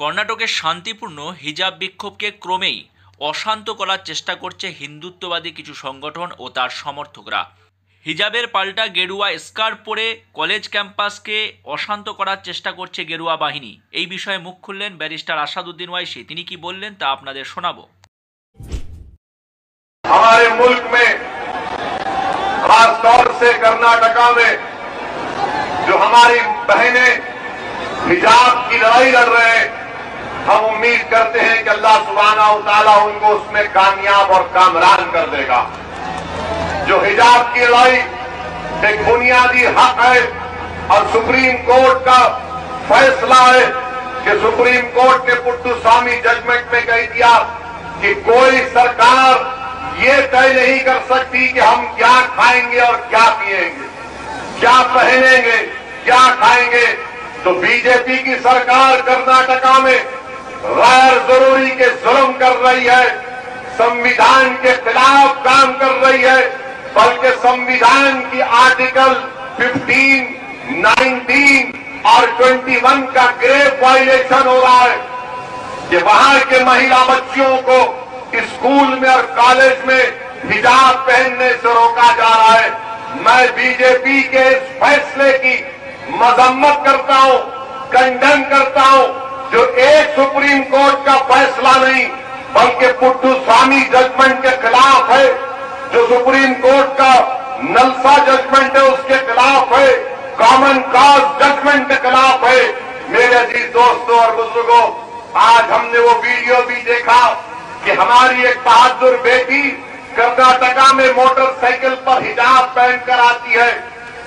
কর্ণাটকের শান্তিপূর্ণ হিজাব বিক্ষোভকে ক্রমেই অশান্ত করার চেষ্টা করছে হিন্দুত্ববাদী কিছু সংগঠন ও তার সমর্থকরা হিজাবের পাল্টা গেরুয়া স্কার্ফ পরে কলেজ ক্যাম্পাসকে অশান্ত করার চেষ্টা করছে গেরুয়া বাহিনী এই বিষয়ে মুখ খুললেন ব্যারিস্টার আসাদুদ্দিন ওয়াইসি তিনি কি বললেন তা আপনাদের শোনাবো हमारे मुल्क में खास तौर से कर्नाटका में जो हमारी बहनें हिजाब की लड़ाई लड़ रहे हैं हम उम्मीद करते हैं कि अल्लाह सुबहाना ताला उनको उसमें कामयाब और कामरान कर देगा। जो हिजाब की लड़ाई एक बुनियादी हक है और सुप्रीम कोर्ट का फैसला है कि सुप्रीम कोर्ट ने पुट्टू स्वामी जजमेंट में कह दिया कि कोई सरकार ये तय नहीं कर सकती कि हम क्या खाएँगे और क्या पिएँगे। क्या पहनेंगे, क्या खाएँगे? तो बीजेपी की सरकार कर्नाटका में गैर ज़रूरी के जुल्म कर रही है संविधान के खिलाफ काम कर रही है बल्कि संविधान की आर्टिकल 15, 19 और 21 का ग्रेव वायलेशन हो रहा है कि वहाँ के महिला बच्चियों को स्कूल में और कॉलेज में हिजाब पहनने से रोका जा रहा है। मैं बीजेपी के इस फैसले की मजम्मत करता हूँ कंडन करता हूँ जो एक सुप्रीम कोर्ट का फैसला नहीं, बल्कि पुट्टू स्वामी जजमेंट के खिलाफ है, जो सुप्रीम कोर्ट का नलसा जजमेंट है, उसके खिलाफ है कॉमन कॉज जजमेंट के खिलाफ है। मेरे अज़ीज़ दोस्तों और बुज़ुर्गों, आज हमने वो वीडियो भी देखा कि हमारी एक बहादुर बेटी कर्नाटका में मोटरसाइकिल पर हिजाब पहनकर आती है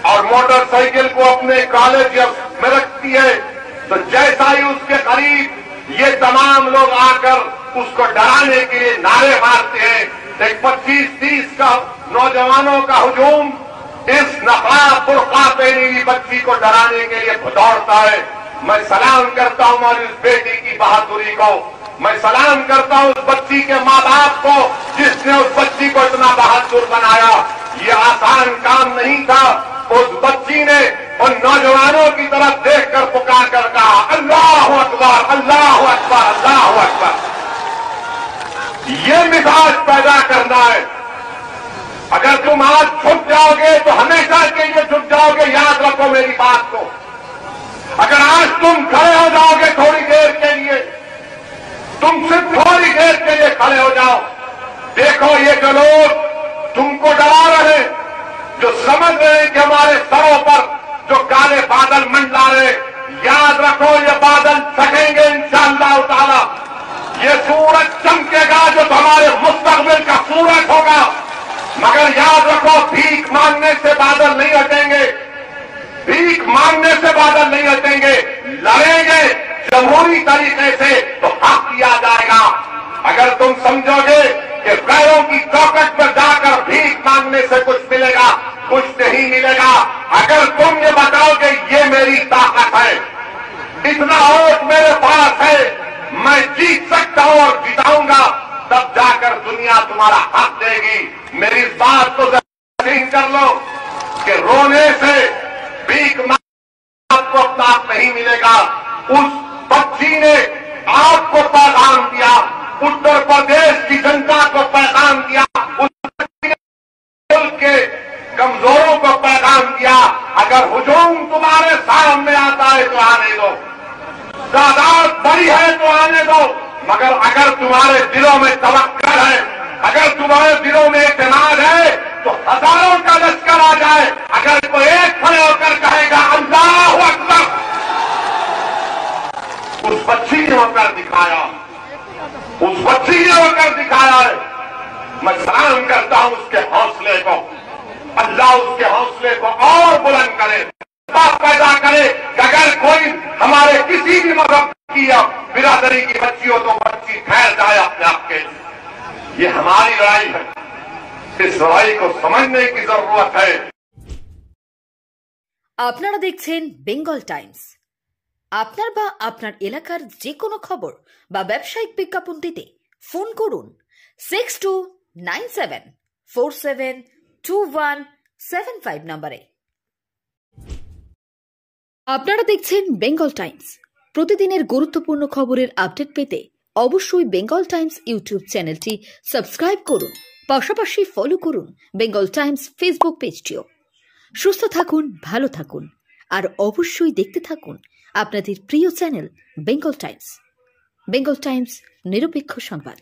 और मोटरसाइकिल को अपने कॉलेज में रखती है। तो जैसा ही उसके करीब ये तमाम लोग आकर उसको डराने के लिए नारे मारते हैं एक 25-30 का नौजवानों का हुजूम इस नकाब बुरका पहनी हुई बच्ची को डराने के लिए दौड़ता है। मैं सलाम करता हूँ हमारी उस बेटी की बहादुरी को। मैं सलाम करता हूँ उस बच्ची के माँ बाप को जिसने उस बच्ची को इतना बहादुर बनाया। ये आसान काम नहीं था। उस बच्ची ने उन नौजवानों की तरफ़ देखकर पुकार कर कहा अल्लाह अकबर अल्लाह अकबर अल्लाह अकबर ये मिजाज पैदा करना है। अगर तुम आज छुप जाओगे तो हमेशा के लिए छुप जाओगे, याद रखो मेरी बात को। अगर आज तुम खड़े हो जाओगे थोड़ी देर के लिए, तुम सिर्फ़ थोड़ी देर के लिए खड़े हो जाओ। देखो ये जो लोग तुमको डरा रहे जो समझ रहे हैं कि हमारे सरों पर जो काले बादल मंडला रहे याद रखो ये बादल छकेंगे इंशाअल्लाह ताला ये सूरज चमकेगा जो हमारे मुस्तकबिल का सूरज होगा मगर याद रखो, भीख मांगने से बादल नहीं हटेंगे। भीख मांगने से बादल नहीं हटेंगे। लड़ेंगे जमहूरी तरीके से तो हक दिया जाएगा। अगर तुम समझोगे कि पैरों की चौकट पर जाकर भीख मांगने से कुछ मिलेगा, कुछ नहीं मिलेगा। अगर तुम ये बताओगे, ये मेरी ताकत है। इतना वोट मेरे पास है, मैं जीत सकता हूँ और जिताऊँगा। तब जाकर दुनिया तुम्हारा हक देगी। मेरी बात को यकीन कर लो कि रोने से भीख आपको आप नहीं मिलेगा। उस बच्ची ने आपको पैगाम दिया, उत्तर प्रदेश की जनता को पैगाम दिया मुल्क के कमजोरों को पैगाम दिया। अगर हुजूम तुम्हारे सामने आता है तो आने दो। तादाद बड़ी है तो आने दो। मगर अगर तुम्हारे दिलों में तवक्कल है, अगर तुम्हारे दिलों में एतमाद है तो हज़ारों का लश्कर आ जाए। अगर कोई एक खड़े होकर कहेगा, अल्लाह अकबर। उस बच्ची ने होकर दिखाया। उस बच्ची ने होकर दिखाया है। मैं सलाम करता हूँ उसके हौसले को। अल्लाह उसके हौसले को और बुलंद करे। पैदा करे अगर कोई हमारे किसी भी मज़हब की या बिरादरी की इस लड़ाई को समझने की जरूरत है আপনারা দেখছেন বেঙ্গল টাইমস আপনার বা আপনার এলাকার যে কোনো খবর বা ব্যবসায়িক বিজ্ঞাপন দিতে ফোন করুন six two nine seven four seven two one seven five নম্বরে আপনারা দেখছেন বেঙ্গল টাইমস প্রতিদিনের গুরুত্বপূর্ণ খবরের আপডেট পেতে অবশ্যই বেঙ্গল টাইমস ইউটিউব চ্যানেলটি সাবস্ক্রাইব করুন পাশাপাশি ফলো করুন বেঙ্গল টাইমস ফেসবুক পেজটিও সুস্থ থাকুন, ভালো থাকুন, আর অবশ্যই দেখতে থাকুন আপনাদের প্রিয় channel Bengal Times Bengal Times নিরপেক্ষ সংবাদ।